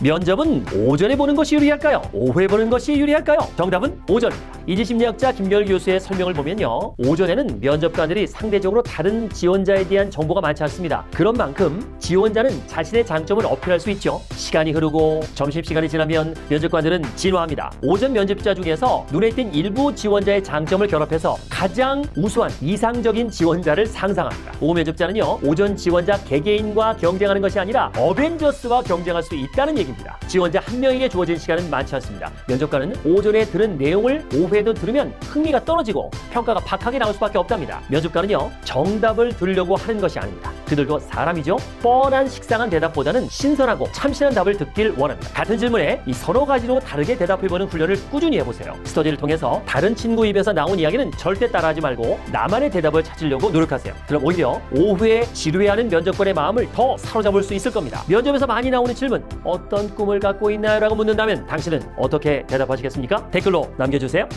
면접은 오전에 보는 것이 유리할까요? 오후에 보는 것이 유리할까요? 정답은 오전입니다. 이지심리학자 김별 교수의 설명을 보면요. 오전에는 면접관들이 상대적으로 다른 지원자에 대한 정보가 많지 않습니다. 그런 만큼 지원자는 자신의 장점을 어필할 수 있죠. 시간이 흐르고 점심시간이 지나면 면접관들은 진화합니다. 오전 면접자 중에서 눈에 띈 일부 지원자의 장점을 결합해서 가장 우수한 이상적인 지원자를 상상합니다. 오후 면접자는요. 오전 지원자 개개인과 경쟁하는 것이 아니라 어벤져스와 경쟁할 수 있다는 얘기 입니다. 지원자 한 명에게 주어진 시간은 많지 않습니다. 면접관은 오전에 들은 내용을 오후에도 들으면 흥미가 떨어지고 평가가 박하게 나올 수밖에 없답니다. 면접관은요. 정답을 들으려고 하는 것이 아닙니다. 그들도 사람이죠. 뻔한 식상한 대답보다는 신선하고 참신한 답을 듣길 원합니다. 같은 질문에 이 서너 가지로 다르게 대답해보는 훈련을 꾸준히 해보세요. 스터디를 통해서 다른 친구 입에서 나온 이야기는 절대 따라하지 말고 나만의 대답을 찾으려고 노력하세요. 그럼 오히려 오후에 지루해하는 면접관의 마음을 더 사로잡을 수 있을 겁니다. 면접에서 많이 나오는 질문 어떤 꿈을 갖고 있나요? 라고 묻는다면 당신은 어떻게 대답하시겠습니까? 댓글로 남겨주세요.